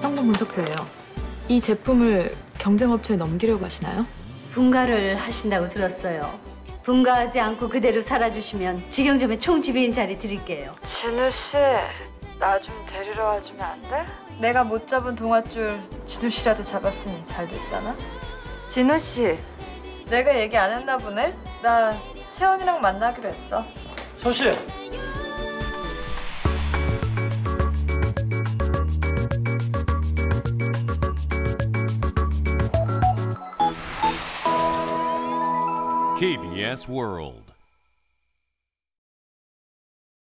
성분 분석표예요. 이 제품을 경쟁업체에 넘기려고 하시나요? 분가를 하신다고 들었어요. 분가하지 않고 그대로 살아주시면 직영점의 총지배인 자리 드릴게요. 진우 씨, 나 좀 데리러 와주면 안 돼? 내가 못 잡은 동아줄 진우 씨라도 잡았으니 잘 됐잖아. 진우 씨, 내가 얘기 안 했나 보네? 나 채원이랑 만나기로 했어. 서 씨, KBS World.